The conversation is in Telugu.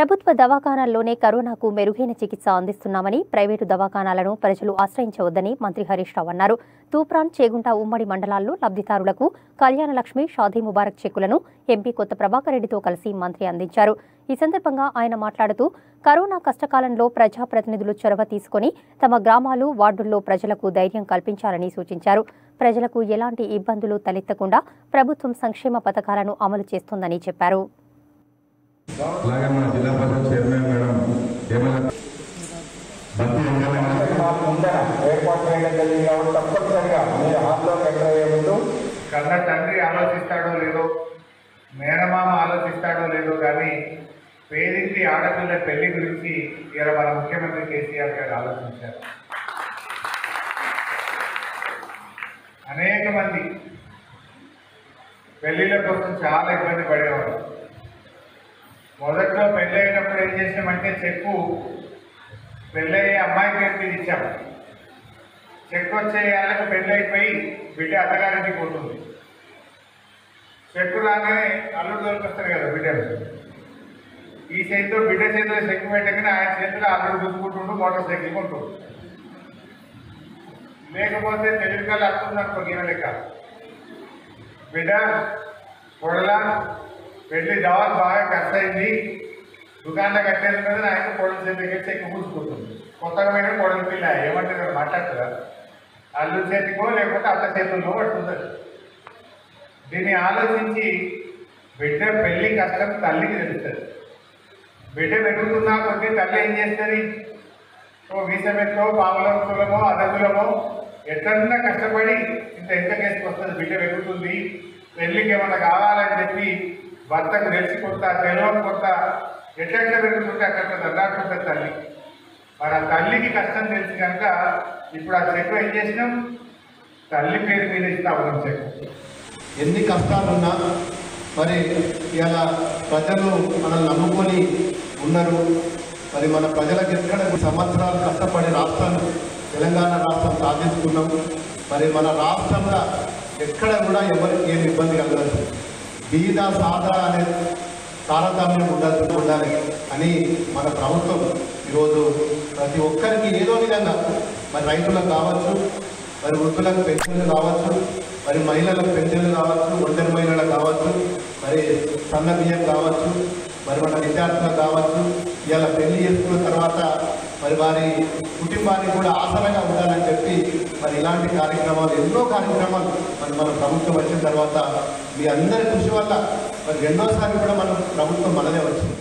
ప్రభుత్వ దవాఖానాల్లోనే కరోనాకు మెరుగైన చికిత్స అందిస్తున్నామని ప్రైవేటు దవాఖానాలను ప్రజలు ఆశ్రయించవద్దని మంత్రి హరీష్ రావు అన్నారు. తూప్రాన్ చేగుంట ఉమ్మడి మండలాల్లో లబ్ధిదారులకు కళ్యాణలక్ష్మి షాదీ ముబారక్ చెక్కులను ఎంపీ కొత్త ప్రభాకర్ రెడ్డితో కలిసి మంత్రి అందించారు. ఈ సందర్భంగా ఆయన మాట్లాడుతూ కరోనా కష్టకాలంలో ప్రజాప్రతినిధులు చొరవ తీసుకొని తమ గ్రామాలు వార్డుల్లో ప్రజలకు ధైర్యం కల్పించాలని సూచించారు. ప్రజలకు ఎలాంటి ఇబ్బందులు తలెత్తకుండా ప్రభుత్వం సంక్షేమ పథకాలను అమలు చేస్తోందని చెప్పారు. అలాగే మన జిల్లా పరిషత్ చైర్మన్ మేడం ఏమైనా భక్తి వెంకయ్య ముందర ఏర్పాటు చేయడం జరిగింది కాబట్టి తప్పనిసరిగా మీరు హాల్లోకి ఎంటర్ అయ్యే ముందు కన్న తండ్రి ఆలోచిస్తాడో లేదో మేనమామ ఆలోచిస్తాడో లేదో కానీ పేరింటి ఆడపిల్ల పెళ్ళి గురించి ఇలా మన ముఖ్యమంత్రి కేసీఆర్ గారు ఆలోచించారు. అనేక మంది పెళ్ళిళ్ళ కోసం చాలా ఇబ్బంది పడేవారు. మొదట్లో పెళ్ళయినప్పుడు ఏం చేసామంటే చెక్కు పెళ్ళయ్యే అమ్మాయి పేరు మీద ఇచ్చాము చెక్ వచ్చే వాళ్ళకి పెళ్ళైపోయి బిడ్డ అత్తగారింటికి పోతుంది. చెక్కు రాగానే అల్లుడు దొరికొస్తారు కదా బిడ్డలు ఈ చేతితో బిడ్డ చేతిలో చెక్కు పెట్టగానే ఆయన చేతిలో అల్లుడు చూసుకుంటుండు మోటార్ సైకిల్ కొంటుండు లేకపోతే తెలుగు కళ్ళు అత్తుంది అనుకో గీన లెక్క. బిడ్డ కొడలా వెళ్ళి దావత్ బాగా ఖర్చు అయింది. దుకాణంలో కట్టేది కదా నాకు కోడలు చేతి చేతికి చెక్కు పూసుకుంటుంది కొత్తగా పోయిన కొడల పిల్ల ఏమంటారు మాట్లాడుతుందా? అల్లు చేతికో లేకపోతే అత్త చేతుల్లో పడుతుంది దీన్ని ఆలోచించి బిడ్డ పెళ్ళి కష్టం తల్లికి తెలుస్తుంది. బిడ్డ పెరుగుతున్నా కొద్ది తల్లి ఏం చేస్తుంది? ఓ వీసమెత్తో పావుల కులమో అదకులమో ఎట్లన్నా కష్టపడి ఇంత ఎంత కేసుకు వస్తుంది బిడ్డ పెరుగుతుంది. పెళ్ళికి ఏమన్నా కావాలని చెప్పి భర్తకు తెలిసి కొత్త తెలియని కొత్త ఎట్లెట్లా పెట్టుకుంటే అక్కడ దర్దాకుంటుంది తల్లి. మరి ఆ తల్లికి కష్టం తెలిసి కనుక ఇప్పుడు ఆ చెక్కు ఏం చేసినాం? తల్లి పేరు మీద ఇస్తా ఉన్నాం చెక్కు. ఎన్ని కష్టాలున్నా మరి ఇలా ప్రజలు మనల్ని నమ్ముకొని ఉన్నారు. మరి మన ప్రజలకు ఎక్కడ సంవత్సరాలు కష్టపడి రాష్ట్రాన్ని తెలంగాణ రాష్ట్రం సాధించుకున్నాం. మరి మన రాష్ట్రంలో ఎక్కడ కూడా ఎవరికి ఏమి ఇబ్బంది కలగదు బీద సాదా అనే తారతమ్యం ఉండదు ఉండాలి అని మన ప్రభుత్వం ఈరోజు ప్రతి ఒక్కరికి ఏదో విధంగా మరి రైతులకు కావచ్చు మరి వృద్ధులకు పెన్షన్లు కావచ్చు మరి మహిళలకు పెన్షన్లు కావచ్చు ఒంటరి మహిళలకు కావచ్చు మరి సన్న బియ్యం కావచ్చు మరి మన విద్యార్థులకు కావచ్చు ఇలా పెళ్ళి చేసుకున్న తర్వాత మరి వారి కుటుంబానికి కూడా ఆసరగా ఉండాలని చెప్పి మరి ఇలాంటి కార్యక్రమాలు ఎన్నో కార్యక్రమాలు మరి మన ప్రభుత్వం వచ్చిన తర్వాత మీ అందరి కృషి వల్ల మరి రెండోసారి కూడా మన ప్రభుత్వం మనదే వచ్చింది.